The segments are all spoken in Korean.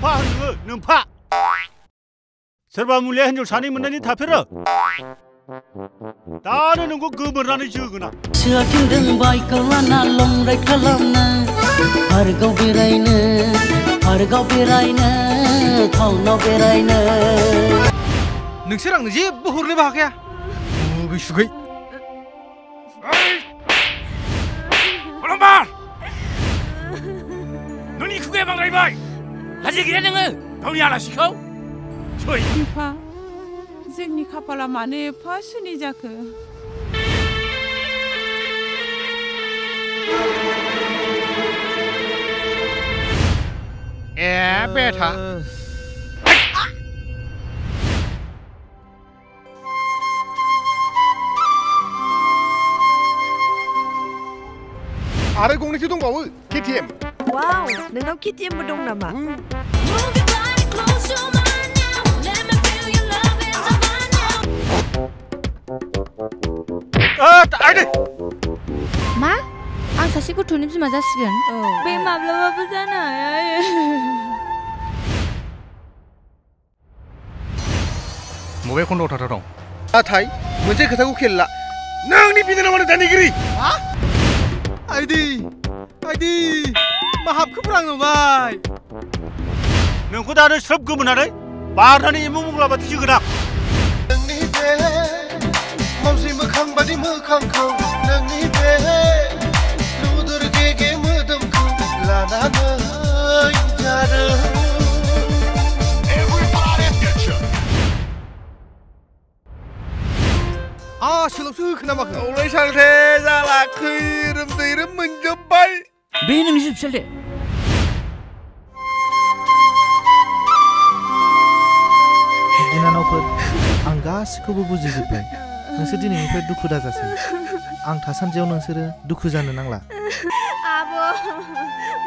능파 하는 거 능파 설마 물려 한줄 사니 문난이 다펴라 나는 거 그물안에 지으구나 저긴 등바이 컬러나 롱레 컬러나 바르고 비라이네 바르고 비라이네 털노 비라이네 능시랑 능지 뭐 흐르네 바하게 우그 슈그이 가지기라는 건 병이 하나 시켜? 저희 बिफा जोंनि ख ा फ ा ल 에 베타 어, आरो गंनैसो दंबावो केटिएम वाव नोंनाव केटिएमबो दं नामा मा आं सासे गथ'नि बिमा जासिगोन बे माब्लाबाबो जानो हाया बबे खन्दआव थाथाव दं नाथाय मोनसे खोथाखौ खेल ला नोंनि बिनानावानो दानिगिरि हा आइदि आइदि मा हाबखोब्रा आंनावलाय नोंखौ दानो स्रोब गोमोनानै बारनानै एम्बु मुंलाबादि जोगोनां नोंनि बे मावजि 아실없이 흐나마크 오늘 상태 자라 그 이름도 이름 문전발 왜 능십 실래 बिनानावफोर आं गासिखौबो बुजिजोब्बाय नोंसोर दिनैनिफ्राय दुखु दाजासै आं थासान्दियाव नोंसोरो दुखु जानो नांला आब'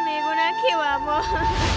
मेगना खेव आब'